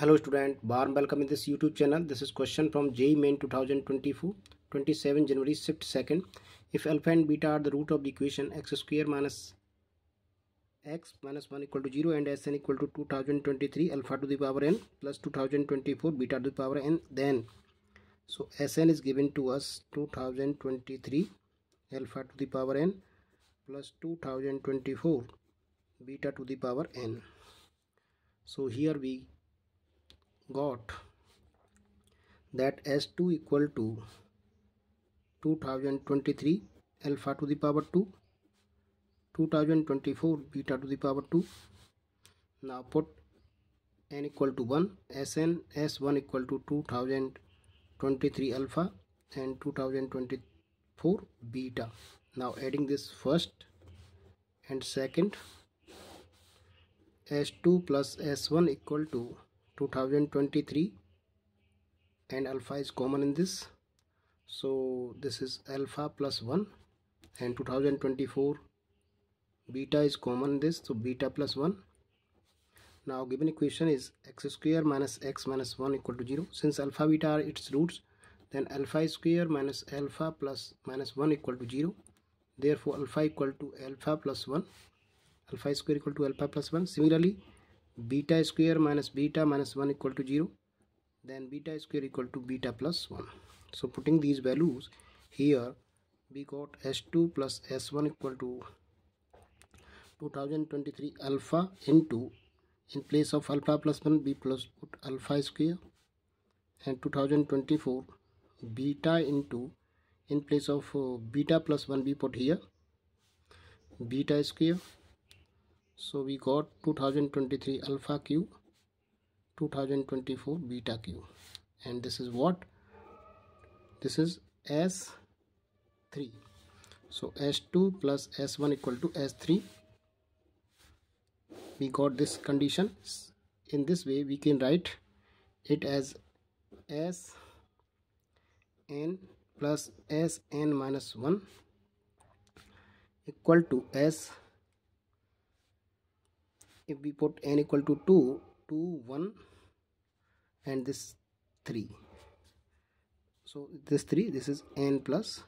hello student. Warm welcome in this youtube channel. This is question from JEE main 2024 27 january shift second. If alpha and beta are the root of the equation x square minus x minus 1 equal to 0 and sn equal to 2023 alpha to the power n plus 2024 beta to the power n then. So sn is given to us 2023 alpha to the power n plus 2024 beta to the power n. So here we got that S2 equal to 2023 alpha to the power 2 2024 beta to the power 2 now put n equal to 1 sn s1 equal to 2023 alpha and 2024 beta. Now adding this first and second s2 plus s1 equal to 2023 and alpha is common in this. So this is alpha plus 1 and 2024 beta is common in this so beta plus 1 now given equation is x square minus x minus 1 equal to 0 since alpha beta are its roots then alpha square minus alpha plus minus 1 equal to 0 therefore alpha equal to alpha plus 1 alpha square equal to alpha plus 1 similarly beta square minus beta minus 1 equal to 0 then beta square equal to beta plus 1 so putting these values here we got s2 plus s1 equal to 2023 alpha into in place of alpha plus 1 b plus put alpha square and 2024 beta into in place of uh, beta plus 1 we put here beta square so we got 2023 alpha q 2024 beta q. And this is what? This is s3 so s2 plus s1 equal to s3 we got this condition. In this way we can write it as s n plus s n minus 1 equal to s if we put n equal to 2 2 1 and this 3 so this 3 this is n plus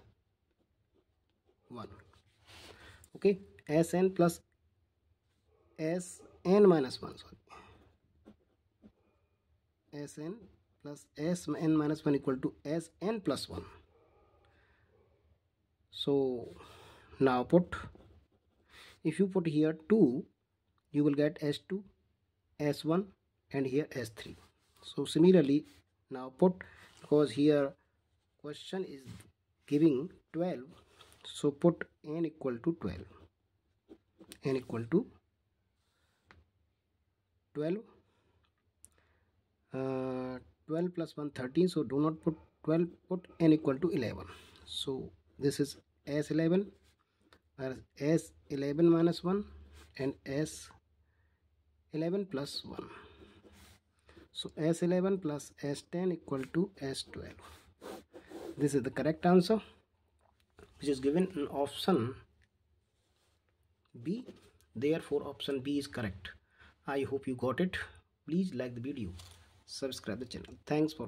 1 okay? Sn plus sn minus 1 sorry. Sn plus sn minus 1 equal to sn plus 1 so now put if you put here 2 you will get s2 s1 and here s3 so similarly now put because here question is giving 12 so put n equal to 12 n equal to 12 uh, 12 plus 1 13 so do not put 12 put n equal to 11 so this is s11 s11 minus 1 and s 11 plus 1 so s11 plus s10 equal to s12 this is the correct answer which is given in option b. Therefore option b is correct. I hope you got it. Please like the video subscribe the channel. Thanks for